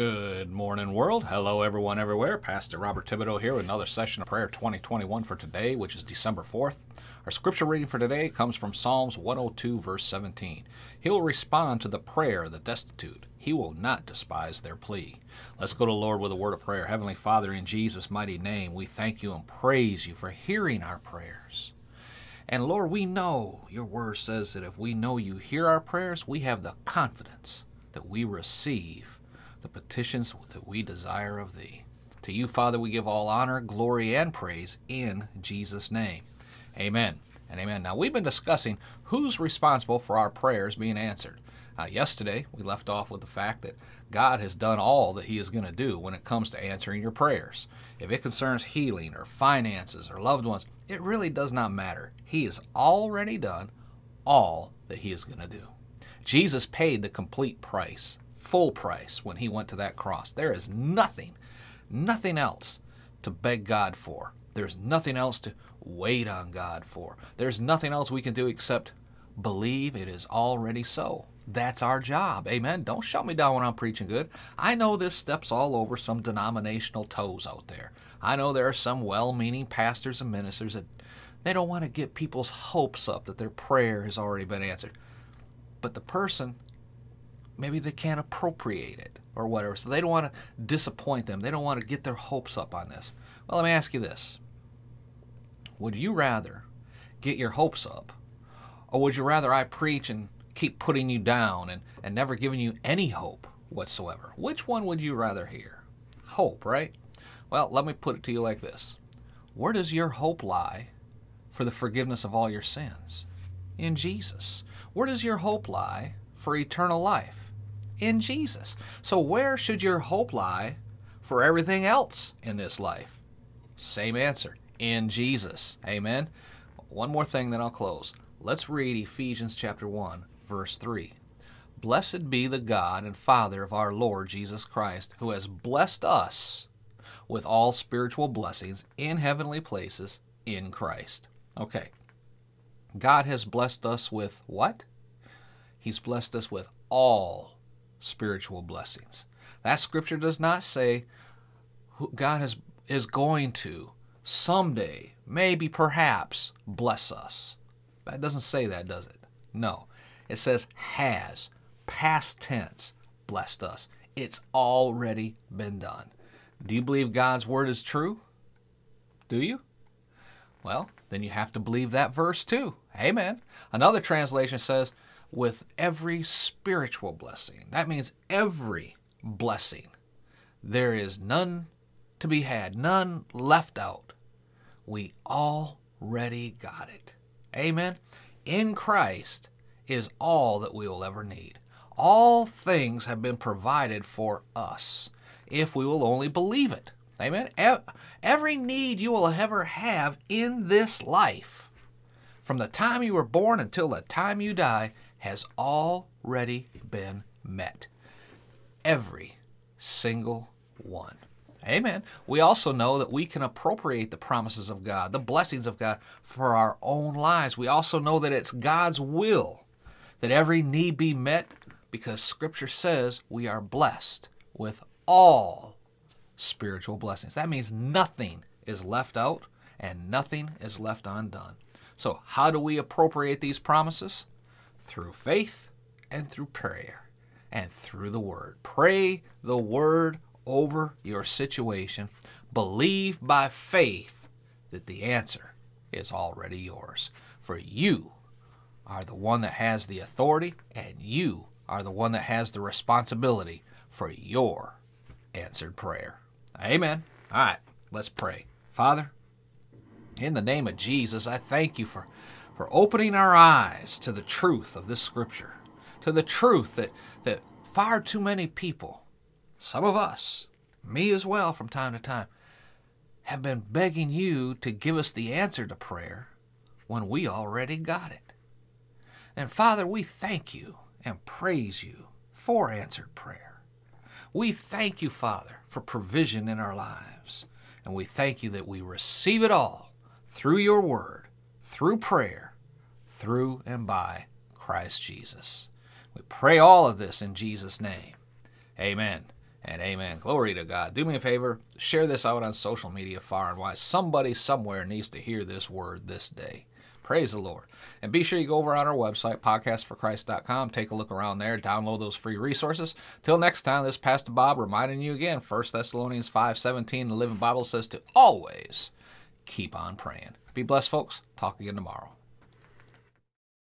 Good morning, world. Hello, everyone, everywhere. Pastor Robert Thibodeau here with another session of prayer 2021 for today, which is December 4th. Our scripture reading for today comes from Psalms 102, verse 17. He will respond to the prayer of the destitute. He will not despise their plea. Let's go to Lord with a word of prayer. Heavenly Father, in Jesus' mighty name, we thank you and praise you for hearing our prayers. And Lord, we know your word says that if we know you hear our prayers, we have the confidence that we receive the petitions that we desire of thee. To you, Father, we give all honor, glory, and praise in Jesus' name. Amen and amen. Now, we've been discussing who's responsible for our prayers being answered. Uh, yesterday, we left off with the fact that God has done all that He is going to do when it comes to answering your prayers. If it concerns healing or finances or loved ones, it really does not matter. He has already done all that He is going to do. Jesus paid the complete price full price when he went to that cross. There is nothing, nothing else to beg God for. There's nothing else to wait on God for. There's nothing else we can do except believe it is already so. That's our job. Amen. Don't shut me down when I'm preaching good. I know this steps all over some denominational toes out there. I know there are some well meaning pastors and ministers that they don't want to get people's hopes up that their prayer has already been answered. But the person maybe they can't appropriate it or whatever. So they don't want to disappoint them. They don't want to get their hopes up on this. Well, let me ask you this Would you rather get your hopes up, or would you rather I preach and keep putting you down and, and never giving you any hope whatsoever? Which one would you rather hear? Hope, right? Well, let me put it to you like this Where does your hope lie for the forgiveness of all your sins? In Jesus. Where does your hope lie for eternal life? In Jesus. So, where should your hope lie for everything else in this life? Same answer in Jesus. Amen. One more thing, then I'll close. Let's read Ephesians chapter 1, verse 3. Blessed be the God and Father of our Lord Jesus Christ, who has blessed us with all spiritual blessings in heavenly places in Christ. Okay. God has blessed us with what? He's blessed us with all spiritual blessings. That scripture does not say God is, is going to someday, maybe, perhaps, bless us. That doesn't say that, does it? No. It says has, past tense, blessed us. It's already been done. Do you believe God's word is true? Do you? Well, then you have to believe that verse too. Amen. Another translation says, with every spiritual blessing. That means every blessing. There is none to be had, none left out. We already got it. Amen. In Christ is all that we will ever need. All things have been provided for us if we will only believe it. Amen. Every need you will ever have in this life, from the time you were born until the time you die, has already been met. Every single one. Amen. We also know that we can appropriate the promises of God, the blessings of God for our own lives. We also know that it's God's will that every need be met because Scripture says we are blessed with all spiritual blessings. That means nothing is left out and nothing is left undone. So, how do we appropriate these promises? Through faith and through prayer and through the Word. Pray the Word over your situation. Believe by faith that the answer is already yours. For you are the one that has the authority, and you are the one that has the responsibility for your answered prayer. Amen. All right, let's pray. Father, in the name of Jesus, I thank you for for opening our eyes to the truth of this scripture, to the truth that, that far too many people, some of us, me as well from time to time, have been begging you to give us the answer to prayer when we already got it. And Father, we thank you and praise you for answered prayer. We thank you, Father, for provision in our lives. And we thank you that we receive it all through your word, through prayer, through and by Christ Jesus. We pray all of this in Jesus' name. Amen and amen. Glory to God. Do me a favor, share this out on social media far and wide. Somebody somewhere needs to hear this word this day. Praise the Lord. And be sure you go over on our website, podcastforchrist.com, take a look around there, download those free resources. Till next time, this is Pastor Bob reminding you again, 1 Thessalonians 5.17, the Living Bible says to always keep on praying. Be blessed, folks. Talk again tomorrow.